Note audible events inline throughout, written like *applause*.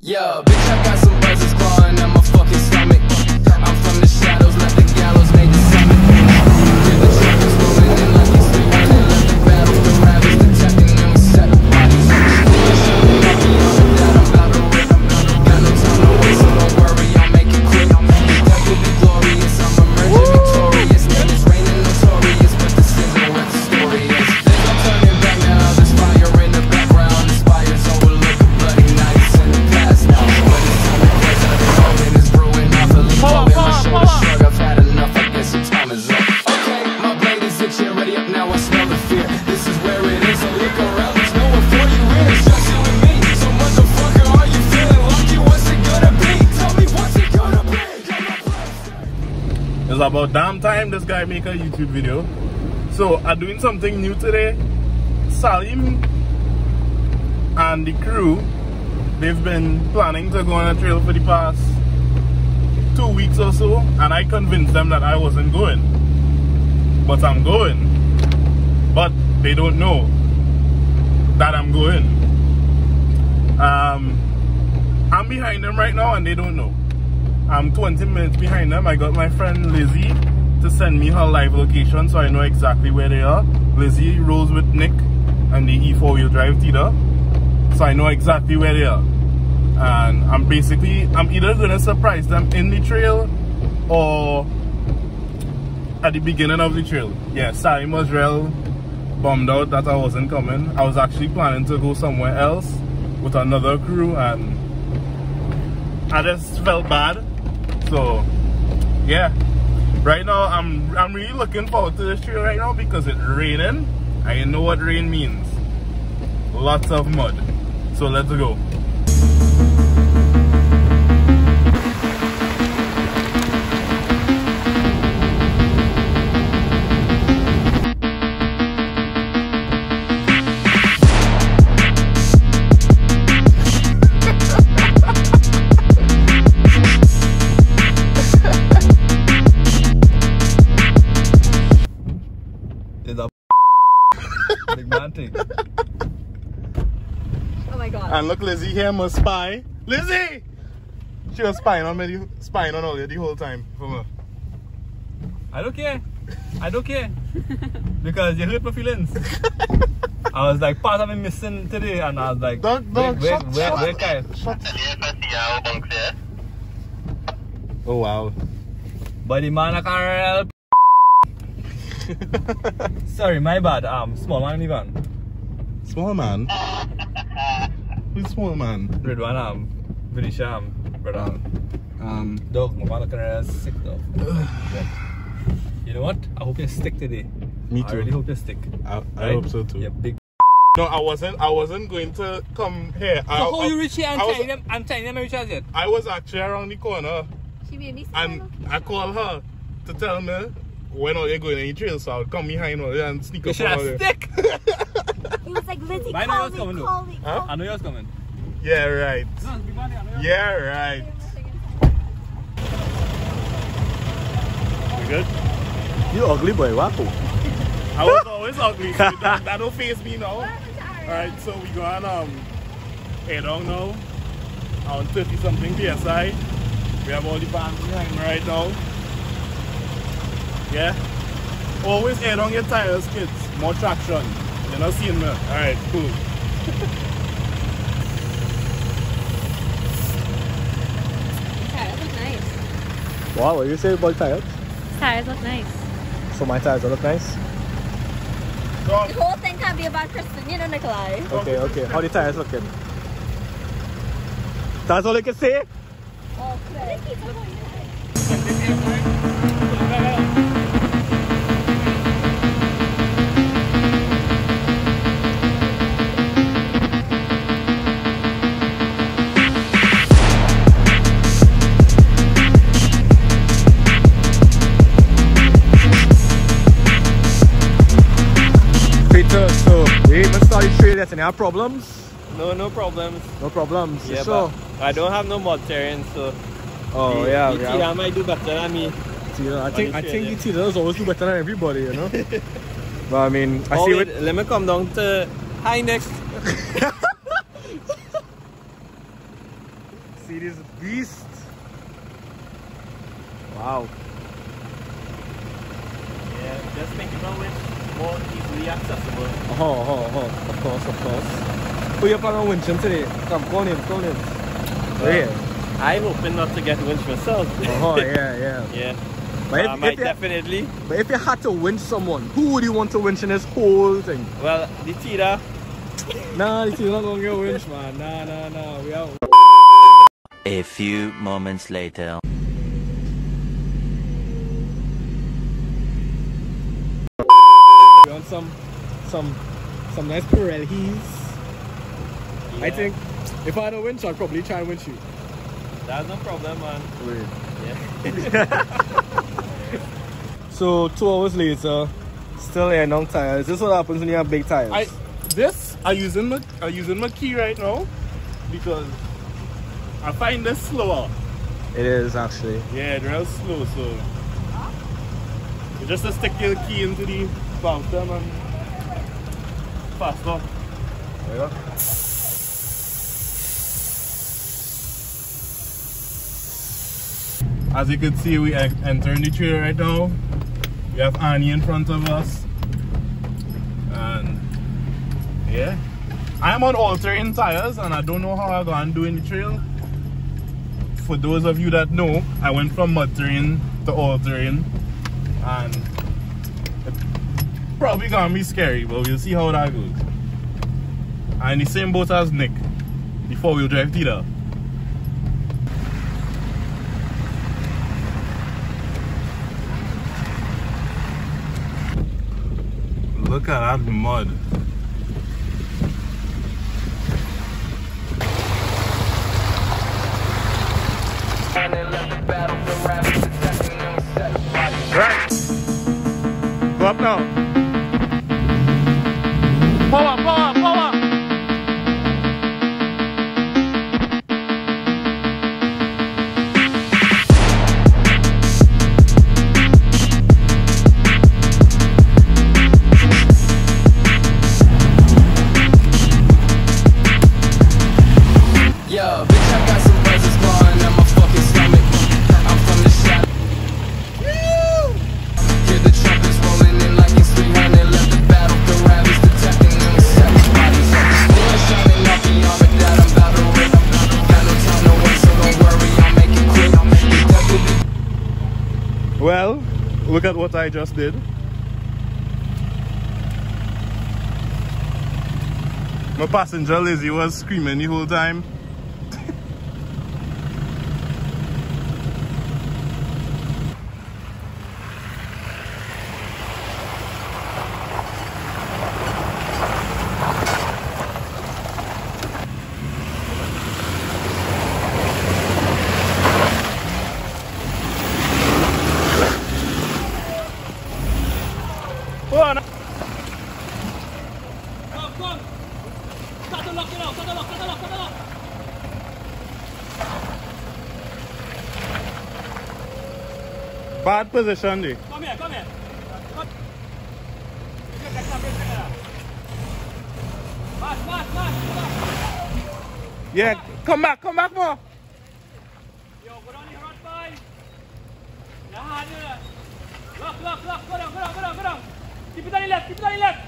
Yeah, bitch, I got some buzzers clawing at my fucking about damn time this guy make a YouTube video. So I'm doing something new today. Salim and the crew, they've been planning to go on a trail for the past two weeks or so, and I convinced them that I wasn't going. But I'm going. But they don't know that I'm going. Um, I'm behind them right now and they don't know. I'm 20 minutes behind them. I got my friend Lizzie to send me her live location so I know exactly where they are. Lizzie rolls with Nick and the E4 wheel drive Tita. So I know exactly where they are. And I'm basically, I'm either gonna surprise them in the trail or at the beginning of the trail. Yeah, Salim was bummed out that I wasn't coming. I was actually planning to go somewhere else with another crew and I just felt bad. So yeah. Right now I'm I'm really looking forward to this trail right now because it's raining. I know what rain means. Lots of mud. So let's go. And look Lizzie here must spy. Lizzie! She was spying on me spying on all you the whole time for me. I don't care. I don't care. *laughs* because you hurt my feelings. I was like part of me missing today and I was like Don't- where, don't- where, shut- where, shut- where Kyle? Oh wow. But the man I can't *laughs* Sorry, my bad. Um small man in the van. Small man. Who's small man? Red one um Vinisha um brother. Um Dog, my man looking at sick dog. *sighs* you know what? I hope you stick today. Me too. I too. really hope you stick. I, I Right? hope so too. You big No, I wasn't. I wasn't going to come here. I, So how I, you reach here and I was, telling them and telling them reach us yet? I was actually around the corner, She made me and I called her to tell me when are you going in the trail, so I would come behind her and sneak You up should on have her. stick. *laughs* He was like, Lizzie, Mine call was me, coming, though. call me, Huh? I know you was coming. Yeah, right. Yeah, right. You good? You ugly boy, wapo. I was always ugly. So *laughs* that, that don't face me now. Alright, so we go going um head on now. On 30 something PSI. We have all the bands behind me right now. Yeah. Always head on your tires, kids. More traction. You're not seeing me. Alright, cool. Tires look nice. Wow, what you say about tires? Tires look nice. So my tires look nice. The whole thing can't be about Kristen, you know, Nikolai. Okay, okay. How the tires looking? That's all I can say? Oh, trail. Any problems? No, no problems. No problems. Yeah, so, but I don't have no mud terrain, so oh the, yeah, the yeah. Tira might do better than me. I think I think the Tito's always do better than everybody, you know. *laughs* but I mean, I oh, see wait, let me come down to high next. *laughs* see this beast. Wow. Yeah, just make it which more easily accessible. Oh, oh, oh, of course, of course. Who you plan on winching today? Come, go on in, go on in. Oh, uh, yeah. I'm hoping not to get winched myself. Oh, *laughs* yeah, yeah. yeah. But I if, might if, you, definitely. but if you had to winch someone, who would you want to winch in this whole thing? Well, the Tita. *laughs* Nah, this is not gonna get winch, man. Nah, nah, nah. We out. A few moments later. We on some, some, some nice Pirellis. I think if I had a winch, I'd probably try and winch you. That's no problem, man. Wait. Yeah. *laughs* So two hours later, still air on tires. This is what happens when you have big tires. I this I using my I using my key right now because I find this slower. it is actually. Yeah, it's real slow, so you just to stick your key into the As you can see, we are entering the trail right now. We have Annie in front of us. And yeah, I am on all-terrain tires and I don't know how I'm going to do in the trail. For those of you that know, I went from mud terrain to all terrain and probably gonna be scary, but we'll see how that goes. And the same boat as Nick, the four-wheel drive Tita. Look at that mud. Right. Go up now. Look at what I just did. My passenger Lizzie was screaming the whole time. Oh, no. Come, come. Start the lock it out. Start the lock. Start the lock. Start the lock. Bad position there. Come here. Come here. Come. Break that camera, break that. Fast, fast, fast. Come on. Come back, come back more. Yo, go down here on five. Nah, hard here. Lock, lock, lock. Go down, go down, go down, go down. Keep it on the left. Keep it on the left.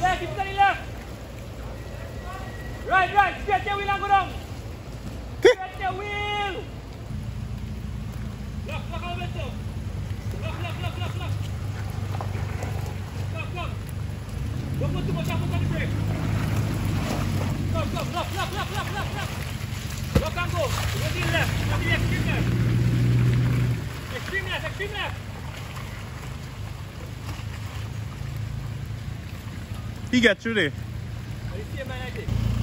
Yeah, keep it on the left. Right, right. Straight your wheel and go down. Put too much effort on the brake. Lock, lock, lock, lock, lock, lock, lock, lock. Lock and go. Go to the left. Go to the extreme left. Extreme left, extreme left. He get through there. Are you seeing my idea? Lock,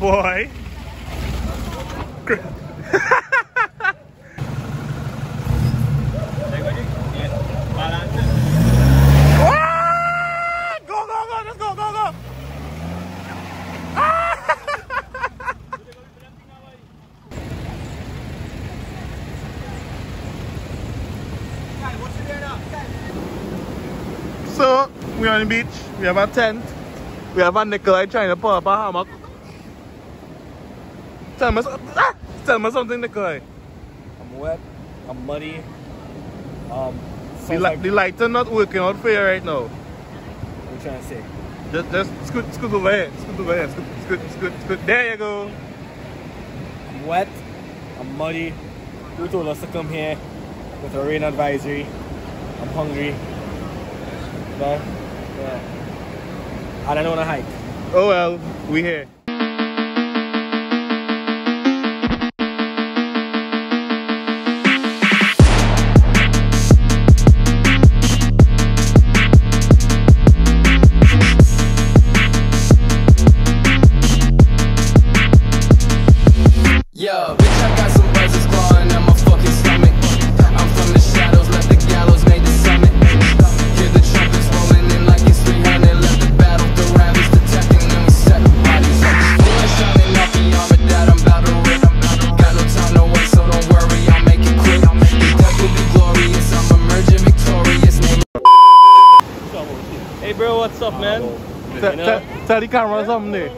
Boy. Ah! *laughs* Go, go, go, let's go, go, go. *laughs* So, we're on the beach. We have a tent. We have a Nikolai trying to pull up a hammock. Tell me, ah! Tell me something, Nikolai. I'm wet. I'm muddy. Um, The, li- like, the lights are not working out for you right now. what you trying to say? Just, just scoot, scoot over here. Scoot over here. Scoot, scoot, scoot, scoot. There you go. I'm wet. I'm muddy. Who told us to come here with a rain advisory? I'm hungry. But, yeah. I don't want to hike. Oh well, we here. Tell, tell the camera something there.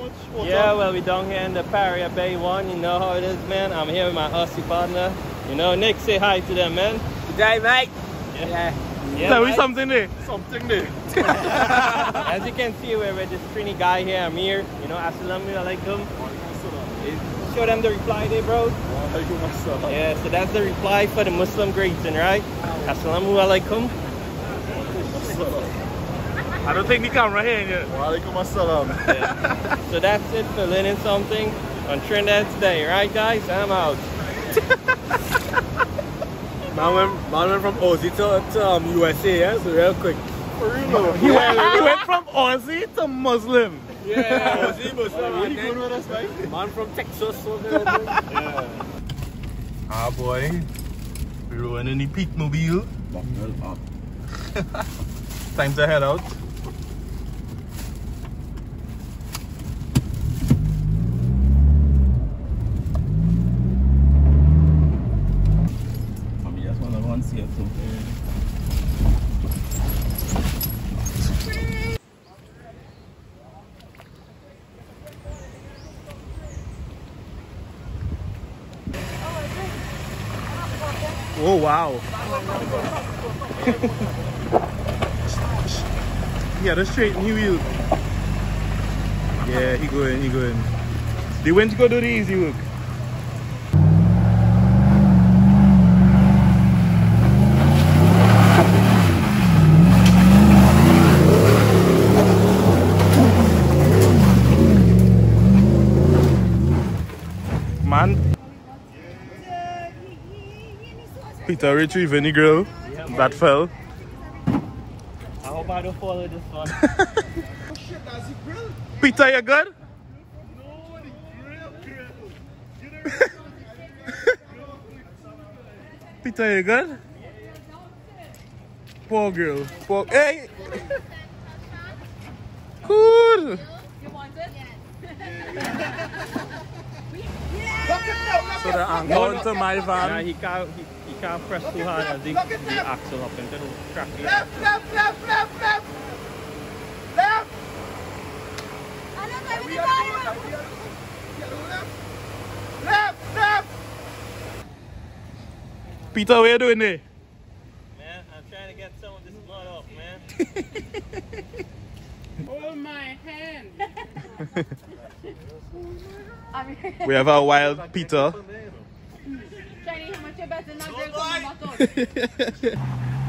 Yeah, well we down here in the Paria Bay one, you know how it is man. I'm here with my Aussie partner. You know, Nick, say hi to them man. Good day, mate. Yeah. yeah tell me right? something there. Something there. *laughs* As you can see, we're with this Trini guy here, Amir. You know, Assalamu alaikum. Show them the reply there, bro. Yeah, so that's the reply for the Muslim greeting, right? Assalamu alaikum. I don't think the camera here yet. Walaikum assalam. *laughs* So that's it for learning something on Trinidad today, right, guys? I'm out. Man went, man went from Aussie to, to um, USA, yeah? So real quick. For real though. He went, he went from Aussie to Muslim. Yeah, *laughs* Aussie, but really good with us, right? Man from Texas. So *laughs* yeah. Ah boy. We're rolling in the peak mobile. Time to head out. Straight new wheel. Yeah, he going, he going. They went to go do the easy work. Man, Peter retrieving the girl that fell. I hope I don't follow this one. *laughs* Peter, you good? *laughs* Peter, you good? Poor girl. Poor. Hey! Cool! *laughs* So the angle into my yeah, van. he can't, he, he can't press too hard as the, the axle up into the track. Left, left, left, left, left! Left! Left, left! Peter, what you doing there? Man, I'm trying to get some of this mud off, man. *laughs* Hold my hand. *laughs* we have a wild Peter. Chinese, how much you better not drink from my mouth?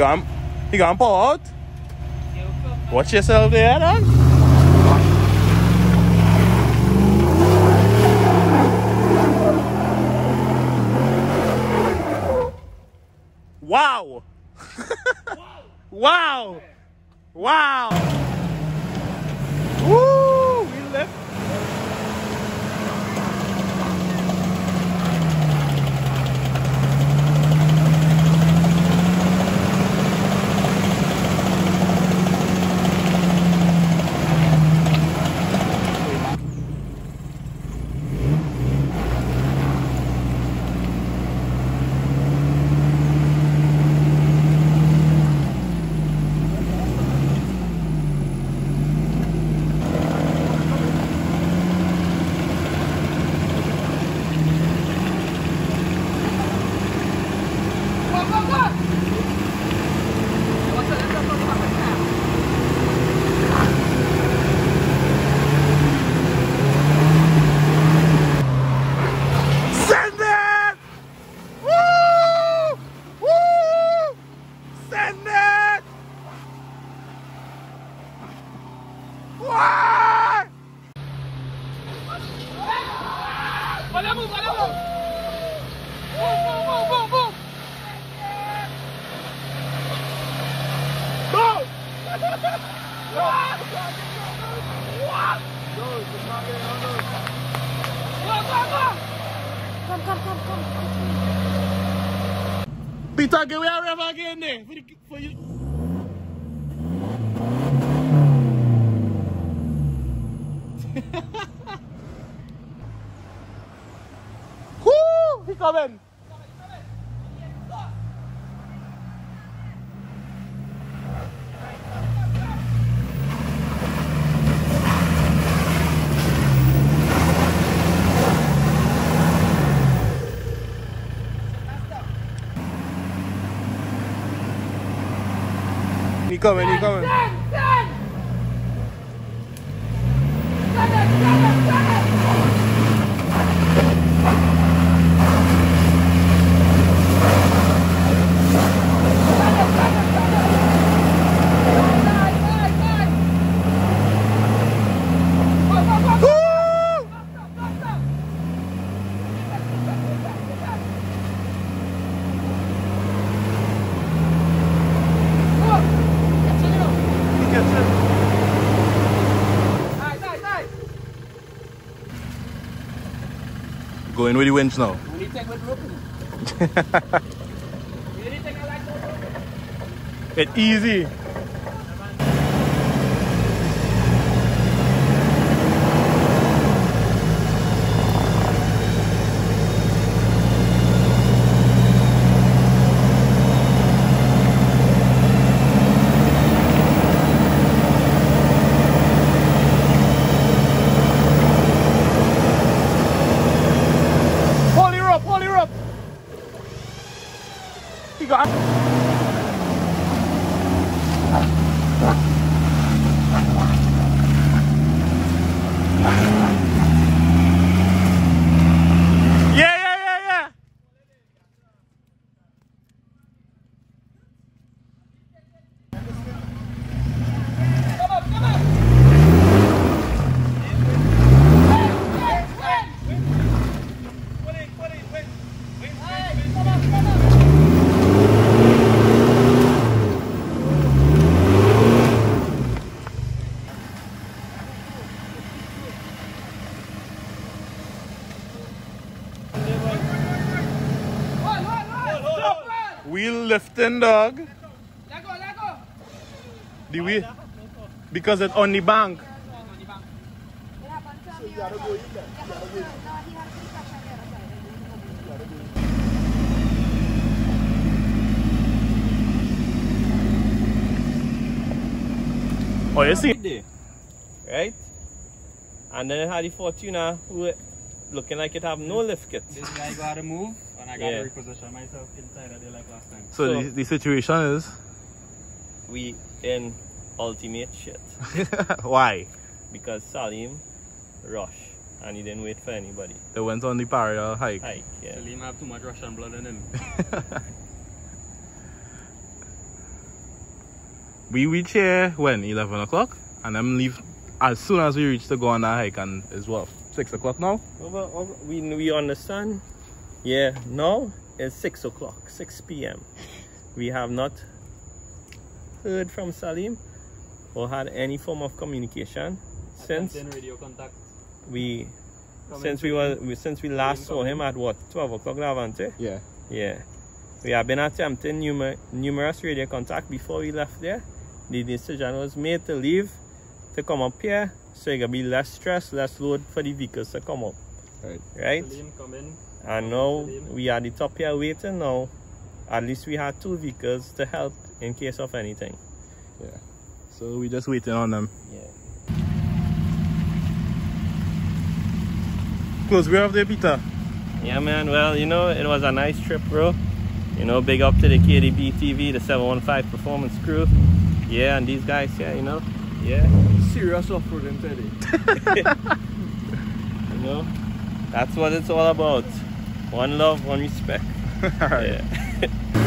You him? You pull out? Watch yourself there, dog. Wow! *laughs* wow! Wow! Woo! We left. Send it! Woo! Woo! Send it! Why? Boom! Peter, get where ever again there. For, the, for you. *laughs* Woo! He coming. Coming, he coming. Going with the winch now. Only take with Brooklyn. *laughs* it easy. Hold her up, hold her up. He got. Yeah, yeah, yeah, yeah. Wheel lifting, dog. The wheel. Because it's on the bank. Oh, you see? right? And then it had the Fortuner uh, who looking like it have no lift kit. This guy got to move, and I got Yeah. to reposition myself inside of there like last time. So, So- the, the situation is We in ultimate shit *laughs* why? because Salim rush. and he didn't wait for anybody. They went on the parallel hike. Hike, yeah. Salim have too much Russian blood in him. *laughs* We reach here when? 11 o'clock? And then leave as soon as we reach to go on that hike and it's what? 6 o'clock now? Over, over, we, we understand. Yeah, now it's 6 o'clock, 6 p.m. We have not heard from Salim or had any form of communication since Attempt radio contact. we since we were we, since we last saw him at what 12 o'clock Lavante? Yeah. Yeah. We have been attempting numer- numerous radio contact before we left there. The decision was made to leave to come up here so it can be less stress, less load for the vehicles to come up. Right. Right? Salim come in. And now we are the top here waiting now. At least we had two vehicles to help in case of anything. Yeah. So we just waiting on them. Yeah. Close, we have there, Peter. Yeah, man. Well, you know, it was a nice trip, bro. You know, big up to the KDB TV, the 715 performance crew. Yeah, and these guys here, you know. Yeah. Serious off-roading today. *laughs* You know, that's what it's all about. One love, one respect. *laughs* Alright. Yeah. *laughs*